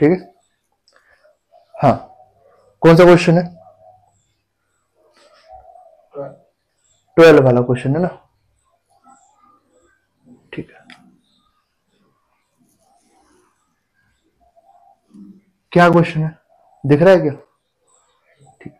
ठीक है? हाँ। कौन सा क्वेश्चन है? ट्वेल्व वाला क्वेश्चन है ना? ठीक है। क्या क्वेश्चन है? दिख रहा है क्या? ठीक।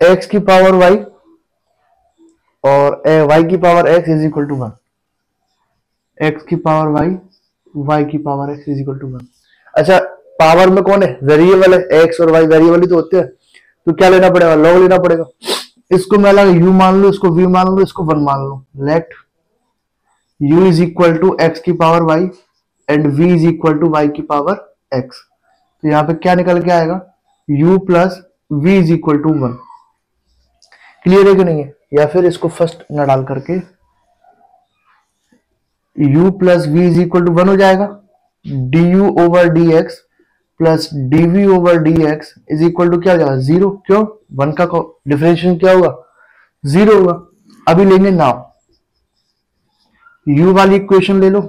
एक्स की पावर वाई और ए वाई की power x is equal to one x की पावर वाई वाई की power x is equal to one अच्छा पावर में कौन है? वेरिएबल है एक्स और वाई वेरिएबल ही तो होते हैं। तो क्या लेना पड़ेगा? लॉग लेना पड़ेगा। इसको मैं अलग यू मान लू, इसको वी मान लू, इसको वन मान लू। Let u is equal to x की power y and v is equal to y की पावर x तो यहाँ पे क्या निकल के आएगा? u plus v is equal to one clear है कि नहीं है? या फिर इसको फ़र्स्ट न डाल करके u plus v is equal to one हो जाएगा। D u over d x plus dv over d x is equal to क्या हो जाएगा? ज़ीरो क्यों? वन का डिफरेंशिएशन क्या होगा? ज़ीरो होगा। अभी लेंगे नाउ u वाली इक्वेशन ले लो।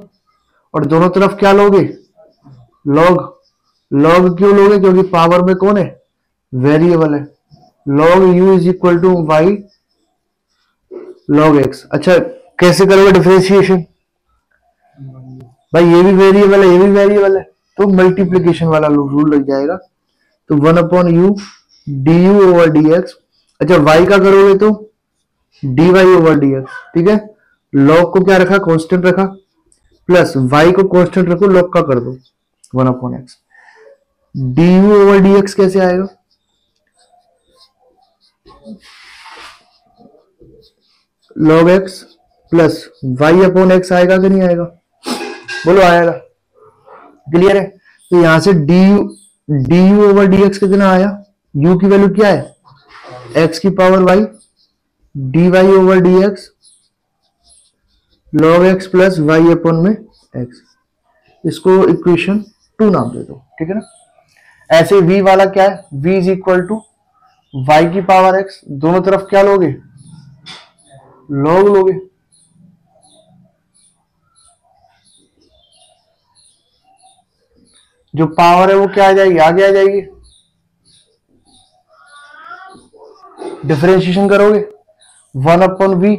और दोनों तरफ़ क्या लोगे? log log क्यों लोगे? क्योंकि पावर में कौन है? वेरिएबल है। log u is equal to y log x अच्छा कैसे करोगे डिफरेंशिएशन भाई, ये भी वेरिएबल है, ये भी वेरिएबल है। तो मल्टीप्लीकेशन वाला रूल लग जाएगा। तो one upon u d u over d x अच्छा वाई का करोगे तो? D y over d x ठीक है? लॉग को क्या रखा? कांस्टेंट रखा। प्लस वाई को कांस्टेंट रखो लॉग का कर दो one upon x d u over d x कैसे आएगा? Log x plus y upon x आएगा कि नहीं आएगा? बोलो आएगा क्लियर है? तो यहाँ से d u d u over d x कितना आया? यू की वैल्यू क्या है? एक्स की power y d y over d x log x plus y upon में एक्स इसको इक्वेशन टू नाम दे दो, ठीक है ना? ऐसे v वाला क्या है? v is equal to y की पावर x, दोनों तरफ़ क्या लोगे? लॉग लोगे। जो पावर है वो क्या आ जाएगी? आगे आ जाएगी। डिफरेंशिएशन करोगे? One upon v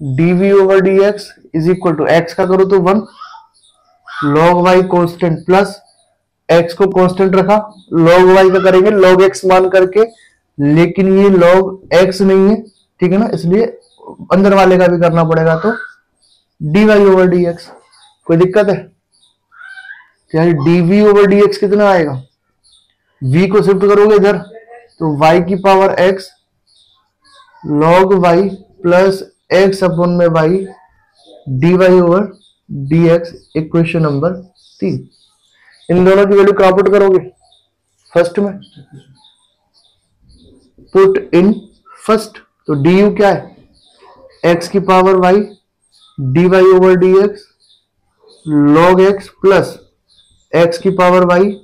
d v over d x is equal to x का करो तो one log y constant plus x को कांस्टेंट रखा। लॉग वाई का करेंगे लॉग एक्स मान करके। लेकिन ये लॉग एक्स नहीं है, ठीक है ना? इसलिए अंदर वाले का भी करना पड़ेगा तो d y over d x कोई दिक्कत है? यानी डीवी ओवर डी एक्स कितना आएगा? V को शिफ्ट करोगे इधर तो y की power x log y plus x upon में y d y over d x equation number तीन इन दोनों की वैल्यू कहाँ पुट करोगे फ़र्स्ट में। पुट इन फ़र्स्ट तो डी यू क्या है? x की power y d y over d x log x plus x की पावर वाई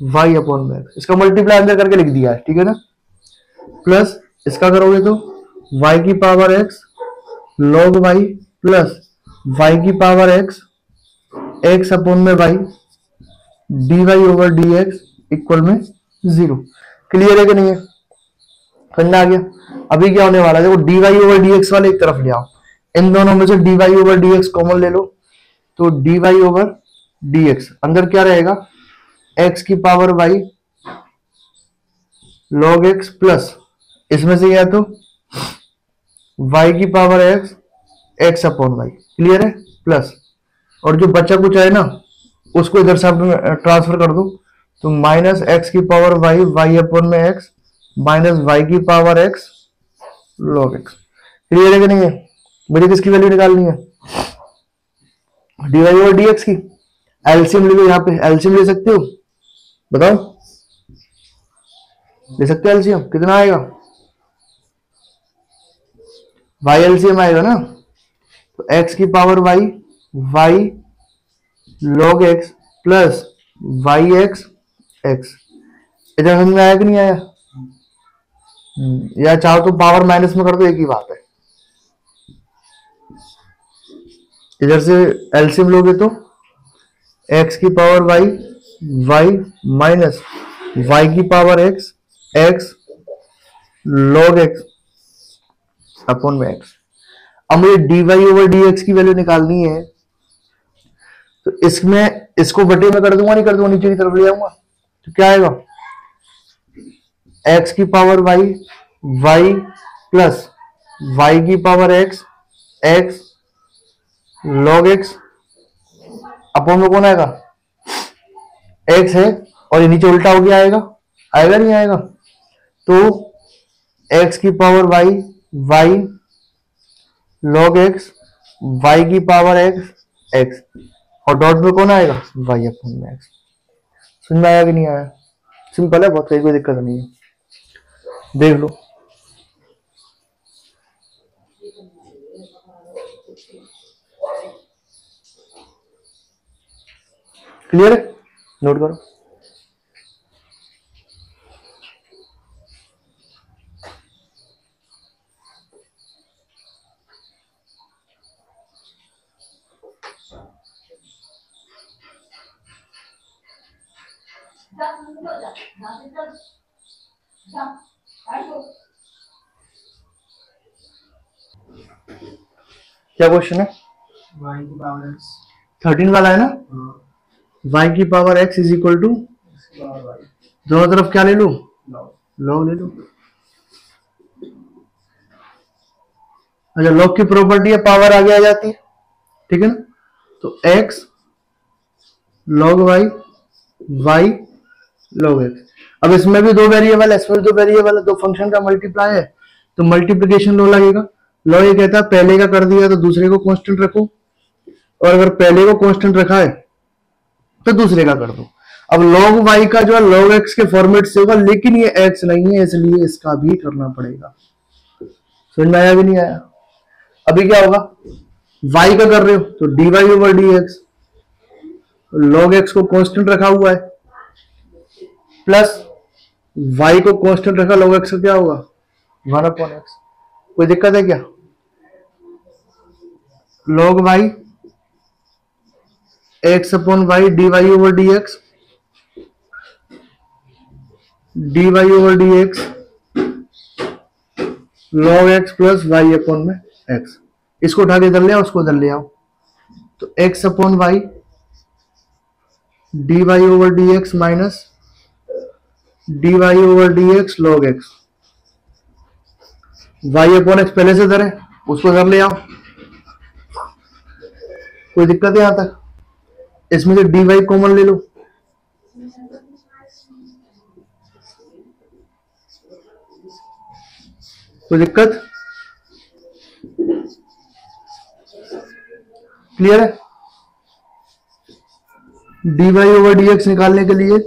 वाई अपॉन में इसका मल्टीप्लाई अंदर करके लिख दिया है, ठीक है ना? प्लस इसका करोगे तो y की power x log y plus y की पावर x x अपॉन में y d y over d x equal में ज़ीरो क्लियर है कि नहीं है? करना आ गया। अभी क्या होने वाला है? देखो d y over d x वाले एक तरफ़ ले आओ। इन दोनों में से d y over d x common ले लो। तो डी वाई ओवर dx. अंदर क्या रहेगा? x की power y log x plus इसमें से क्या तो y की power x x upon y clear है? प्लस और जो बच्चा कुछ है ना, उसको इधर से आप ट्रांसफ़र कर दो। तो माइनस एक्स की पावर वाई वाई अपॉन में एक्स माइनस वाई की power x log x clear है कि नहीं है? मुझे किसकी वैल्यू निकालनी है? डी वाई और डी एक्स की। एल्सियम ले लो यहाँ पे एल्सियम ले सकते हो? बताओ। ले सकते हो एल्सियम कितना आएगा? वाई एल्सियम आएगा ना? तो एक्स की power y y log x plus y x x इधर समझ में आया कि नहीं आया? हम्म, या चाहो तो पावर माइनस में कर दो एक ही बात है। इधर से एल्सियम लोगे तो एक्स की power y y minus y की power x x log x upon में एक्स अब मुझे d y over d x की वैल्यू निकालनी है। तो इसमें, इसको बटे में कर दूँगा, नहीं कर दूँगा, नीचे की तरफ़ ले आऊँगा। तो क्या आएगा? एक्स की power y y plus y की power x x log x upon में कौन आएगा? एक्स है और ये नीचे उल्टा हो गया आएगा। आएगा नहीं आएगा? तो एक्स की power y y log x y की पावर एक्स एक्स और डॉट में कौन आएगा? वाई अपॉन में एक्स समझ में आया कि नहीं आया? सिंपल है, बहुत कोई दिक्कत नहीं है। देख लो। क्लियर है नोट करो। क्या क्वेश्चन है? थर्टीन वाला है ना? Y की power x is equal to दोनों तरफ़ क्या ले लू? लॉग ले लू। अच्छा लॉग की प्रॉपर्टी है पावर आगे आ जाती है, ठीक है ना? तो x log y y log x अब इसमें भी दो वेरिएबल है इसमें दो वेरिएबल है, दो फ़ंक्शन का मल्टीप्लाई है तो मल्टीप्लीकेशन लो लगेगा। लॉ ये कहता है, पहले का कर दिया तो दूसरे को कांस्टेंट रखो, और अगर पहले को कांस्टेंट रखा है तो दूसरे का कर दो। अब log y का जो है, log x के फॉर्मेट से होगा, लेकिन ये x नहीं है, इसलिए इसका भी करना पड़ेगा। समझ में आया भी नहीं आया? अभी क्या होगा? y का कर रहे हो तो dy y over d x log x को कांस्टेंट रखा हुआ है प्लस y को कांस्टेंट रखा, log x का क्या होगा? वन अपॉन एक्स कोई दिक्कत है क्या? log y x upon y d y over d x, d y over d x, log x plus y upon में एक्स। इसको उठा के इधर ले आओ उसको इधर ले आओ। तो x upon y d y over d x minus d y over d x log x. Y upon x पहले से इधर है, उसको इधर ले आओ। कोई दिक्कत है यहाँ तक? इसमें से डी वाई कॉमन ले लो। कोई दिक्कत? क्लियर है? D y over d x निकालने के लिए।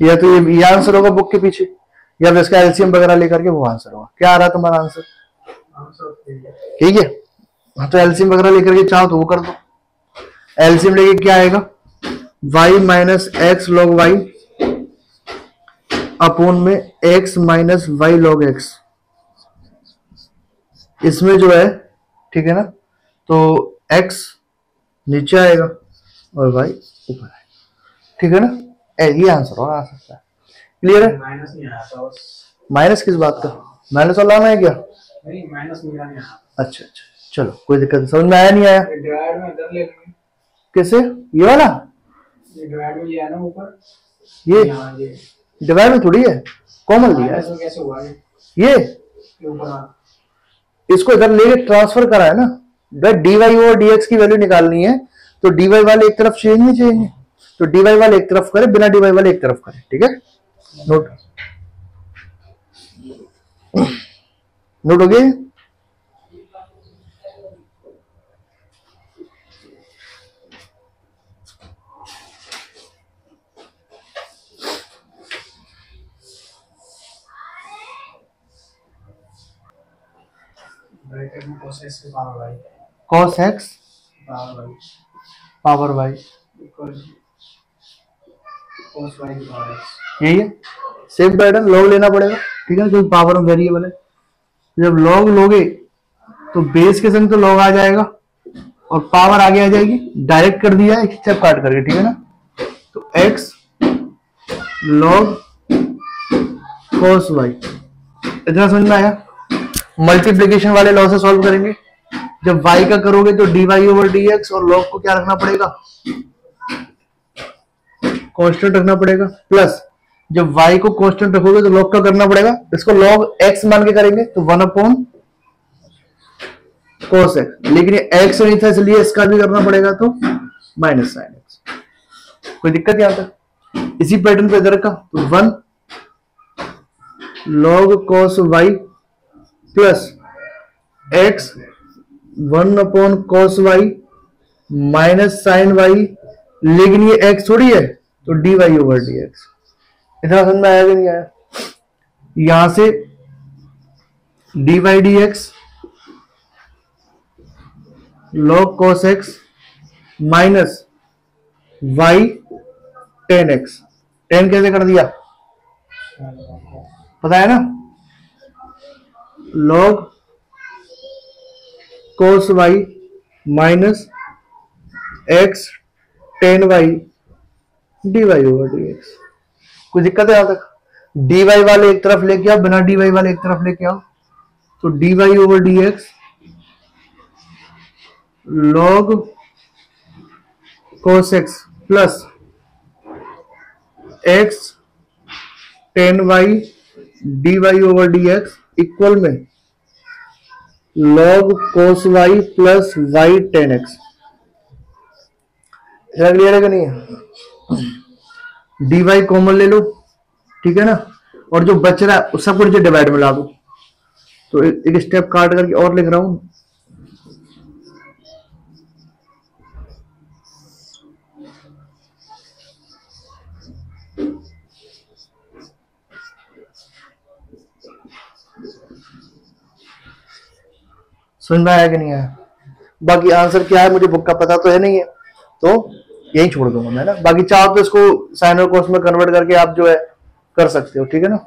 या तो ये आंसर होगा बुक के पीछे। या फिर इसका एलसीएम वगैरह लेकर के वो आंसर होगा। क्या आ रहा तुम्हारा आंसर ठीक है। हाँ तो एलसीएम वगैरह लेकर के चाहो तो वो कर दो। एलसीएम लेके क्या आएगा? y minus x log y upon में x minus y log x इसमें जो है, ठीक है ना? तो x नीचे आएगा और y ऊपर आएगा। ठीक है ना? ये आंसर होगा, आ सकता है। क्लियर है? माइनस नहीं किस बात का? माइनस वाला आना है क्या? नहीं माइनस नहीं आने अच्छा अच्छा। चलो कोई दिक्कत नहीं। समझ में आया नहीं आया? डिवाइड में इधर ले कैसे? ये वाला? ये डिवाइड में ये है ना ऊपर? ये? डिवाइड में थोड़ी है? कॉमन लिया है। कैसे हुआ ये? ऊपर इसको इधर लेके ट्रांसफ़र करा है ना? dy और dx की वैल्यू निकालनी है तो dy वाले एक तरफ़ चेंज नहीं चाहिए। तो dy वाले एक तरफ़ करे बिना dy वाले एक तरफ़ करे ठीक है? नोट नोट हो गए cos x power y y power x यही है। सेम पैटर्न लॉग लेना पड़ेगा। ठीक है क्योंकि पावर ऑफ़ वेरिएबल है। जब लॉग लोगे तो बेस के संग तो लॉग आ जाएगा और पावर आगे आ जाएगी। डायरेक्ट कर दिया, एक स्टेप काट करके, ठीक है ना? तो x लॉग cos y इतना समझ में आया? मल्टीप्लीकेशन वाले लॉ से सॉल्व करेंगे। जब y का करोगे तो dy ओवर dx और log को क्या रखना पड़ेगा? कांस्टेंट रखना पड़ेगा। प्लस जब y को कांस्टेंट रखोगे तो लॉग का करना पड़ेगा। इसको लॉग x मान के करेंगे तो वन अपॉन cos एक्स लेकिन ये नहीं था, इसलिए इसका भी करना पड़ेगा तो माइनस साइन एक्स कोई दिक्कत यहाँ तक? इसी पैटर्न पे इधर का तो one log cos y plus x one upon cos y minus sine y लेकिन ये एक्स थोड़ी है। तो d y over d x इतना समझ में आया कि नहीं आया? यहाँ से d y d x log cos x minus y tan x tan कैसे कर दिया? पता है ना? Log cos y minus x tan y d y over d x कोई दिक्कत है यहाँ तक? डी वाई वाले एक तरफ़ लेके आओ, बिना डी वाई वाले एक तरफ़ लेके आओ। तो d over d x log cos x plus x tan y d y over d x equal में log cos y plus y tan x clear है कि नहीं? है डी वाई कॉमन ले लो, ठीक है ना? और जो बच रहा है सबको नीचे डिवाइड में ला दो। तो एक स्टेप काट करके और लिख रहा हूँ। समझ में आया कि नहीं आया? बाकी आंसर क्या है, मुझे बुक का पता तो है नहीं है। तो यही छोड़ दूँगा मैं ना? बाकी चाहो तो इसको साइनर कोर्स में कन्वर्ट करके आप जो है कर सकते हो, ठीक है ना?